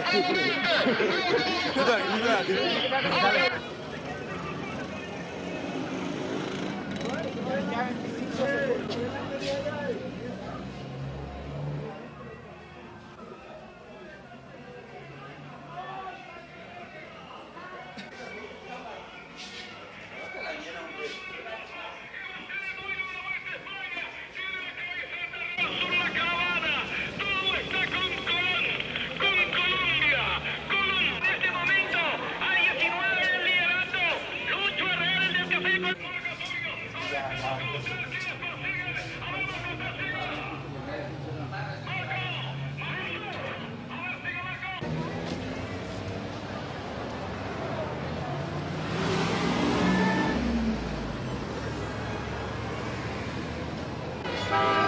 Thank you. Bye.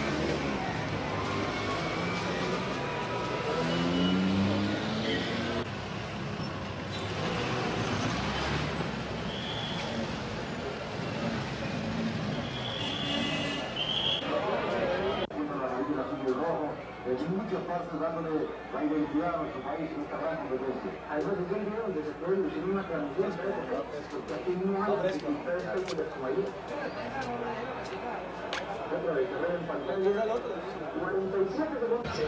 de muchas partes dándole la identidad a nuestro país, nuestra gran competencia. Además, yo quiero que se puede lucir una camiseta, porque aquí no hay dificultades como de su país. outra vez, en pantalla, 47 segundos.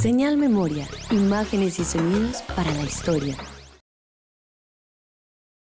Señal Memoria, imágenes y sonidos para la historia.